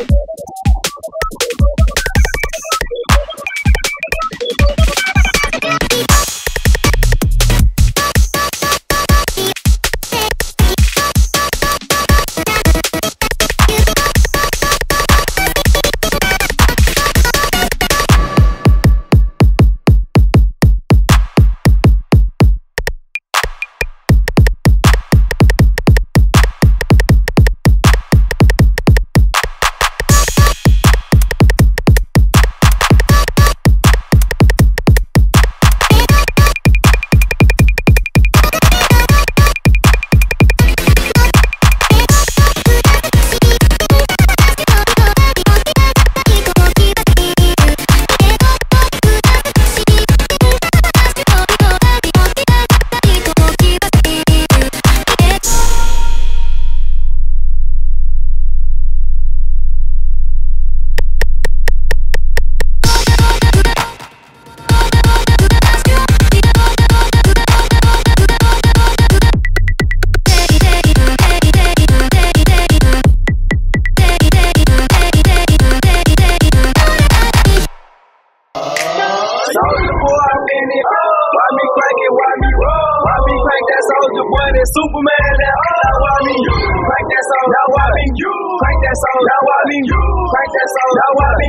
you That Superman, that why me you? Crank that song, why me you? Crank that song, why me you? Crank that song, now why me